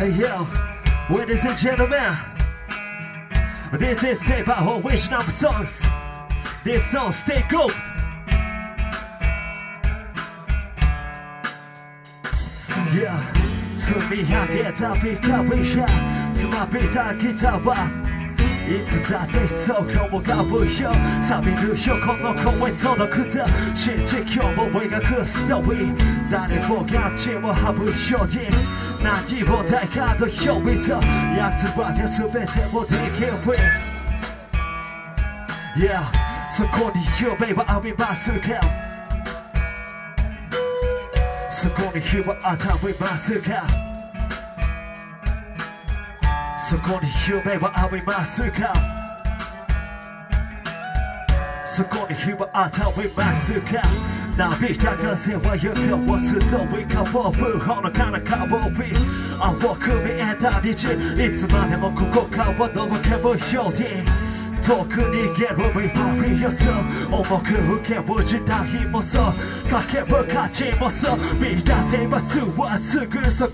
Hey yo, ladies and gentlemen, this is Sebaho Wishnam Songs. This song stay good. Yeah, to me I get a big up, yeah, to my beat I get up. いつだってそう今日もがぶよ錆びるよこの声届く。と信じ今日も描く。ストーリー誰もが血を吐くように何もないかと呼びと奴らが全てをできる Yeah そこに夢はありますかそこに日は当たりますかそこに夢はありますかそこに日は当たりますか涙風は行くストーリーかぼぶほのかなかぼび青く見えた虹いつまでもここから覗けるように遠く逃げるビバリアス重く受ける時代もそうかける価値もそう見出せますはすぐそこ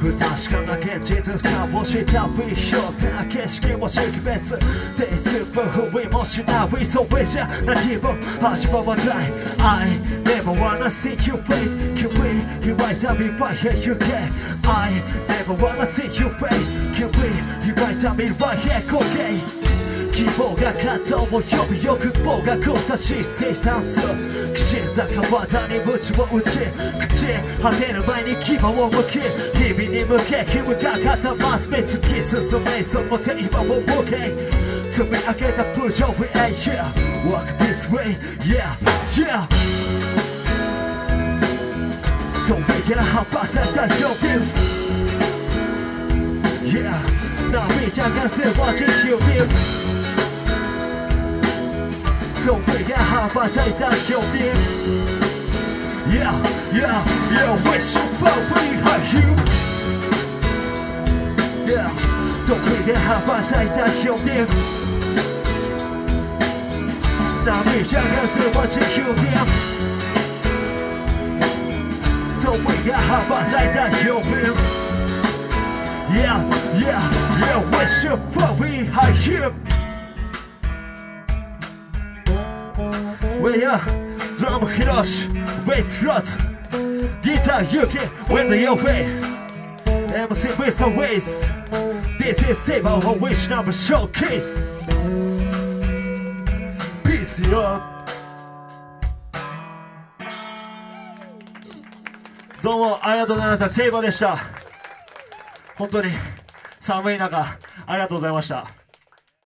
不確かな現実深もした微笑な景色も識別デイスも不意もしないそれじゃ何も始まらない I never wanna see you fade 君開いた未来へ行け I never wanna see you fade 君開いた未来へ焦げ希望が葛藤を呼び欲望が交差し生産するきちんだ体に鞭を打ち口果てる前に牙を向き日々に向け君が固ますべ突き進めその手今も向け積み上げたプジョー Yeah walk this way Yeah yeah 鳥が羽ばたいた予備 Yeah 涙がせわじひゅびdon't bring a half a day that you'll be Yeah, yeah, yeah, wish you both behind you Yeah, don't bring a half a day that you'll be 涙がずばちひゅうび Don't bring a half a day that you'll be Yeah, yeah, yeah, wish you both behind you We are drum Hiroshi, bass flute, guitar Yuki, when the your way. MC with some ways. This is Save Our Wish Number Showcase. Peace up. どうもありがとうございました。セイバーでした。本当に寒い中、ありがとうございました。